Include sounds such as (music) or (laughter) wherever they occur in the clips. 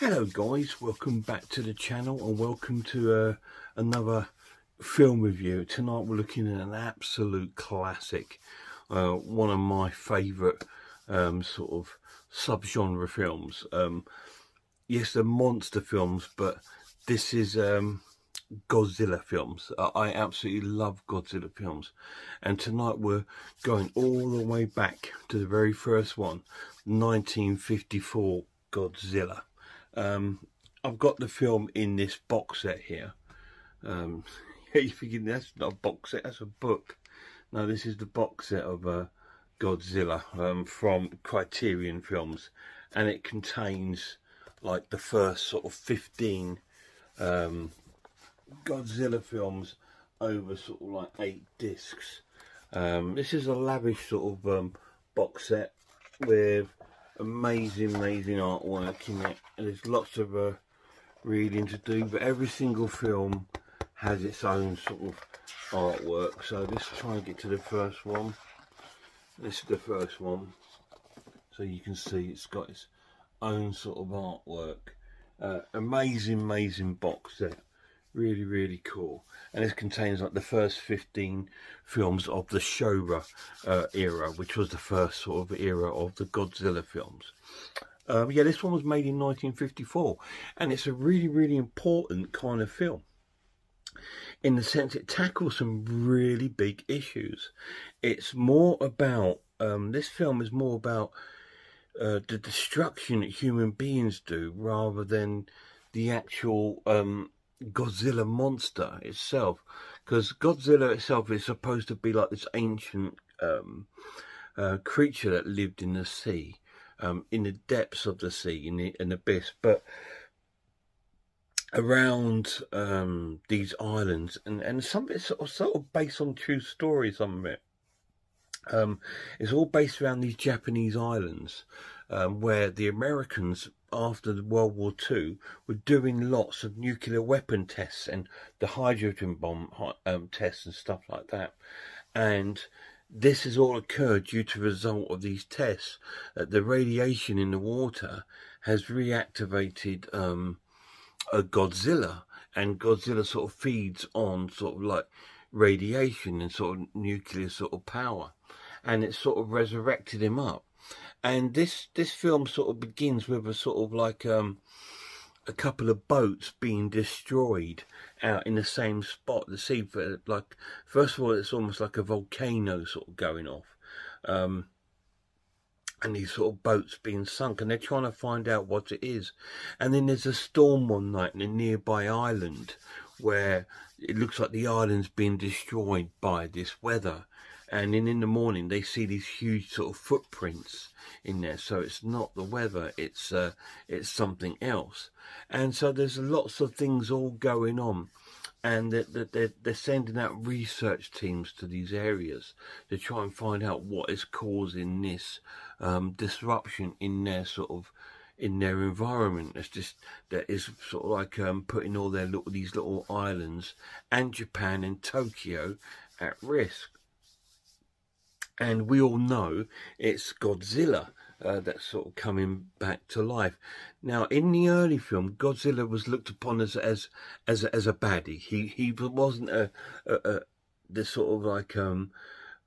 Hello guys, welcome back to the channel and welcome to uh, another film review. Tonight we're looking at an absolute classic, uh, one of my favourite um, sort of sub-genre films. Um, yes, they're monster films, but this is um, Godzilla films. I absolutely love Godzilla films. And tonight we're going all the way back to the very first one, 1954 Godzilla. Um, I've got the film in this box set here. Um, (laughs) you're thinking that's not a box set, that's a book. No, this is the box set of uh, Godzilla um, from Criterion Films. And it contains like the first sort of 15 um, Godzilla films over sort of like eight discs. Um, this is a lavish sort of um, box set with amazing, amazing artwork in it. And there's lots of uh, reading to do, but every single film has its own sort of artwork. So let's try and get to the first one. This is the first one. So you can see it's got its own sort of artwork. Uh, amazing, amazing box set really really cool. And it contains like the first 15 films of the Showa uh, era which was the first sort of era of the Godzilla films. Um, yeah this one was made in 1954 and it's a really really important kind of film in the sense it tackles some really big issues. It's more about um, this film is more about uh, the destruction that human beings do rather than the actual um, Godzilla monster itself, because Godzilla itself is supposed to be like this ancient um, uh, creature that lived in the sea, um, in the depths of the sea, in the an abyss, but around um, these islands, and and some of it's sort of, sort of based on true stories. Some of it, um, it's all based around these Japanese islands, um, where the Americans after World War II were doing lots of nuclear weapon tests and the hydrogen bomb um, tests and stuff like that. And this has all occurred due to the result of these tests. That the radiation in the water has reactivated um, a Godzilla, and Godzilla sort of feeds on sort of like radiation and sort of nuclear sort of power, and it sort of resurrected him up and this this film sort of begins with a sort of like um a couple of boats being destroyed out in the same spot. The sea like first of all it's almost like a volcano sort of going off. Um and these sort of boats being sunk and they're trying to find out what it is. And then there's a storm one night in a nearby island where it looks like the island's being destroyed by this weather and then in the morning they see these huge sort of footprints in there. So it's not the weather it's uh, it's something else. And so there's lots of things all going on. And that they're, they're sending out research teams to these areas to try and find out what is causing this um, disruption in their sort of in their environment. It's just that is sort of like um, putting all their little these little islands and Japan and Tokyo at risk and we all know it's Godzilla uh, that's sort of coming back to life. Now, in the early film, Godzilla was looked upon as as as a, as a baddie. He he wasn't a, a, a the sort of like um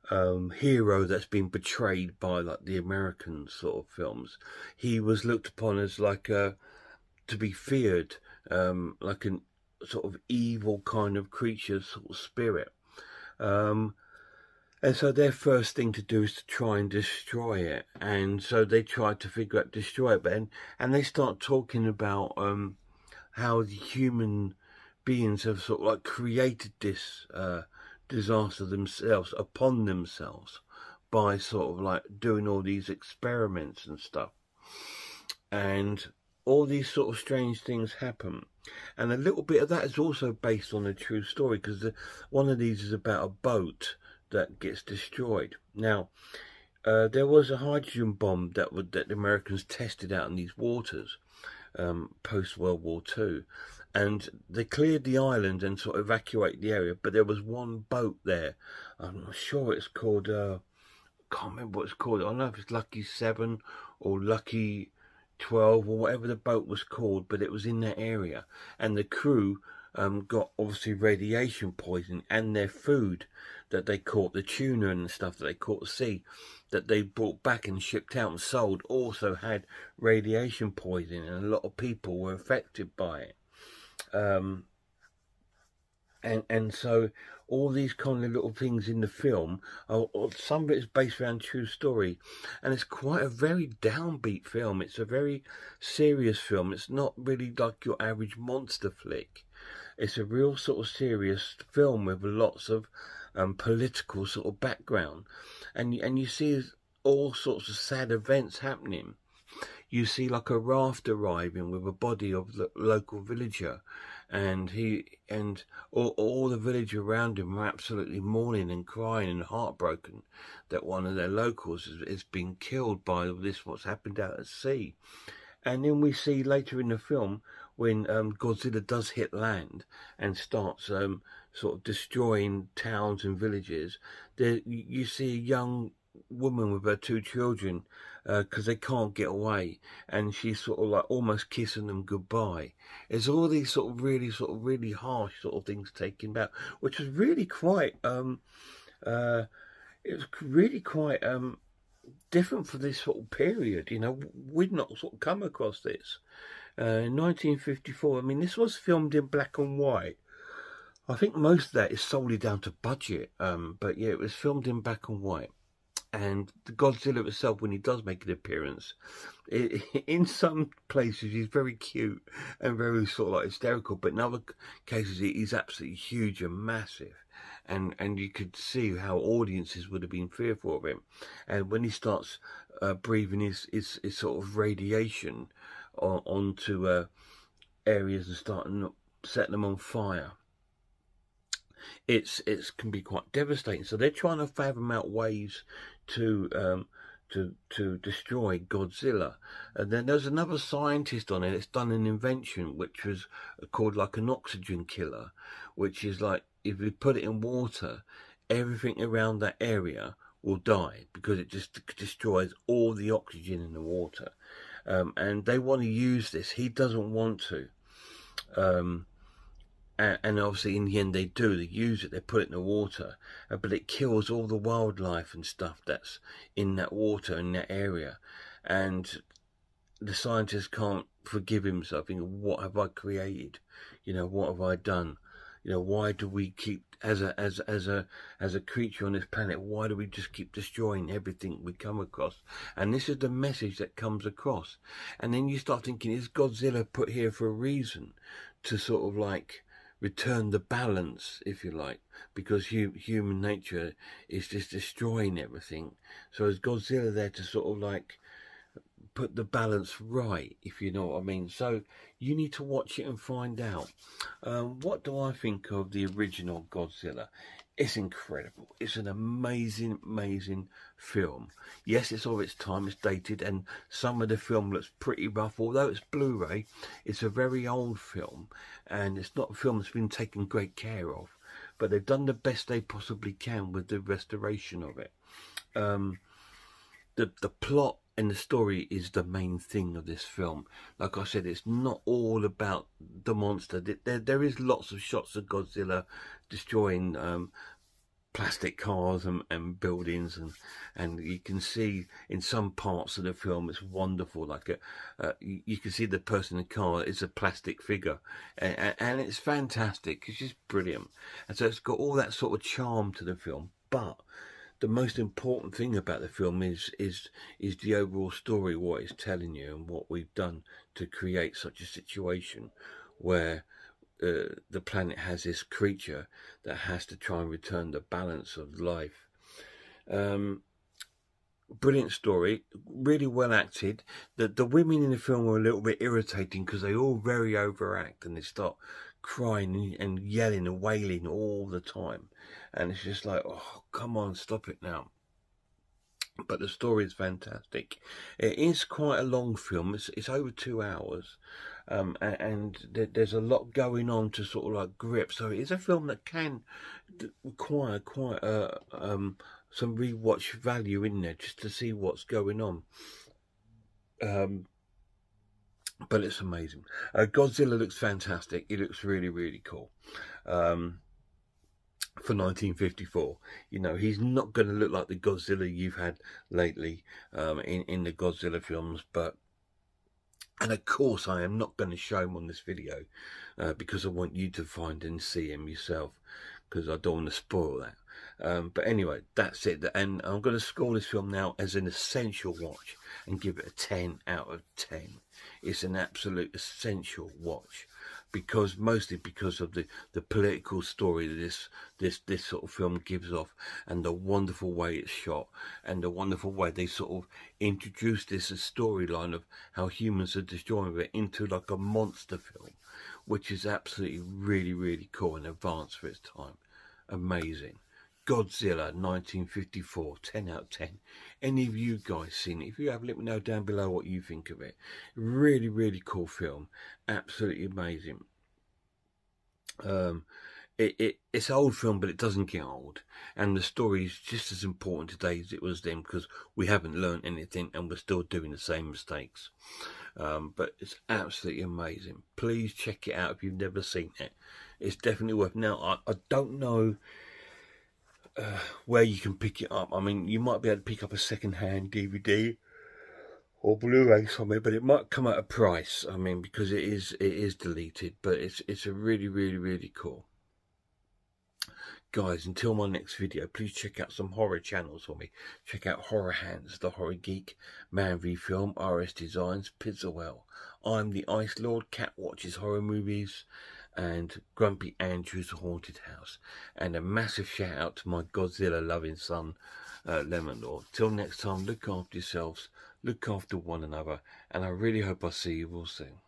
um hero that's been betrayed by like the American sort of films. He was looked upon as like a to be feared, um like an sort of evil kind of creature, sort of spirit. Um, and so their first thing to do is to try and destroy it. And so they try to figure out destroy it. And, and they start talking about um, how the human beings have sort of like created this uh, disaster themselves upon themselves by sort of like doing all these experiments and stuff. And all these sort of strange things happen. And a little bit of that is also based on a true story because one of these is about a boat that gets destroyed. Now, uh, there was a hydrogen bomb that would, that the Americans tested out in these waters um, post World War Two, and they cleared the island and sort of evacuated the area. But there was one boat there. I'm not sure it's called. Uh, I can't remember what it's called. I don't know if it's Lucky Seven or Lucky 12 or whatever the boat was called, but it was in that area. And the crew um, got obviously radiation poisoning and their food that they caught, the tuna and stuff that they caught at sea, that they brought back and shipped out and sold, also had radiation poisoning, and a lot of people were affected by it. Um, and and so all these kind of little things in the film, are, some of it is based around true story, and it's quite a very downbeat film. It's a very serious film. It's not really like your average monster flick. It's a real sort of serious film with lots of um, political sort of background, and and you see all sorts of sad events happening. You see like a raft arriving with a body of the local villager, and he and all, all the village around him are absolutely mourning and crying and heartbroken that one of their locals has, has been killed by this what's happened out at sea. And then we see later in the film when um, Godzilla does hit land and starts um, sort of destroying towns and villages, there, you see a young woman with her two children because uh, they can't get away. And she's sort of like almost kissing them goodbye. There's all these sort of really sort of really harsh sort of things taken about which was really quite um uh it was really quite um different for this sort of period you know we'd not sort of come across this. Uh, in 1954 i mean this was filmed in black and white. I think most of that is solely down to budget, um, but yeah, it was filmed in black and white. And the Godzilla itself, when he does make an appearance, it, (laughs) in some places he's very cute and very sort of like hysterical, but in other cases he's absolutely huge and massive. And, and you could see how audiences would have been fearful of him. And when he starts uh, breathing his, his, his, sort of radiation on, onto uh, areas and starting setting them on fire, it's it can be quite devastating. So they're trying to fathom out ways to um, to to destroy Godzilla. And then there's another scientist on it that's done an invention which was called like an oxygen killer, which is like if you put it in water, everything around that area will die because it just destroys all the oxygen in the water. Um, and they want to use this. He doesn't want to. Um, and obviously in the end they do they use it they put it in the water uh, but it kills all the wildlife and stuff that's in that water in that area. And the scientist can't forgive himself thinking what have i created? You know what have i done? You know why do we keep as a as as a as a creature on this planet why do we just keep destroying everything we come across? And this is the message that comes across. And then you start thinking is godzilla put here for a reason? To sort of like return the balance, if you like, because hu human nature is just destroying everything. So is Godzilla there to sort of like put the balance right, if you know what I mean. So you need to watch it and find out. Um, what do I think of the original Godzilla? It's incredible. It's an amazing, amazing film. Yes, it's of its time. It's dated, and some of the film looks pretty rough. Although it's Blu-ray, it's a very old film, and it's not a film that's been taken great care of. But they've done the best they possibly can with the restoration of it. Um, the the plot and the story is the main thing of this film. Like I said, it's not all about the monster. There, there is lots of shots of Godzilla destroying um, plastic cars and, and buildings, and and you can see in some parts of the film it's wonderful. Like a, uh, you, you, can see the person in the car is a plastic figure, and, and it's fantastic. It's just brilliant, and so it's got all that sort of charm to the film, but the most important thing about the film is is is the overall story, what it's telling you, and what we've done to create such a situation where uh, the planet has this creature that has to try and return the balance of life. Um, brilliant story, really well acted. The the women in the film were a little bit irritating because they all very overact and they start crying and yelling and wailing all the time. And it's just like, oh, come on, stop it now. But the story is fantastic. It is quite a long film. It's, it's over two hours. Um, and, and there's a lot going on to sort of like grip. So it is a film that can require quite a, um, some rewatch value in there just to see what's going on. Um, but it's amazing. Uh, Godzilla looks fantastic. It looks really, really cool. Um, for 1954. You know, he's not going to look like the Godzilla you've had lately um, in, in the Godzilla films, but and of course I am not going to show him on this video uh, because I want you to find and see him yourself because I don't want to spoil that. Um, but anyway, that's it. And I'm going to score this film now as an essential watch and give it a 10 out of 10. It's an absolute essential watch because mostly because of the, the political story that this this this sort of film gives off and the wonderful way it's shot and the wonderful way they sort of introduce this storyline of how humans are destroying it into like a monster film which is absolutely really really cool and advanced for its time amazing Godzilla 1954, 10 out of 10. Any of you guys seen it? If you have, let me know down below what you think of it. Really, really cool film. Absolutely amazing. Um, it, it it's an old film, but it doesn't get old. And the story is just as important today as it was then because we haven't learned anything and we're still doing the same mistakes. Um, but it's absolutely amazing. Please check it out if you've never seen it. It's definitely worth. Now I, I don't know uh, where you can pick it up. I mean, you might be able to pick up a second-hand DVD or Blu-ray somewhere, but it might come at a price. I mean, because it is it is deleted, but it's it's a really really really cool. Guys, until my next video, please check out some horror channels for me. Check out Horror Hands, The Horror Geek, Man v Film, RS Designs, Pizzawell. I'm the Ice Lord, Cat Watches Horror Movies, and Grumpy Andrew's Haunted House. And a massive shout out to my Godzilla loving son, uh, Lemon Lord. Till next time, look after yourselves, look after one another, and I really hope I see you all soon.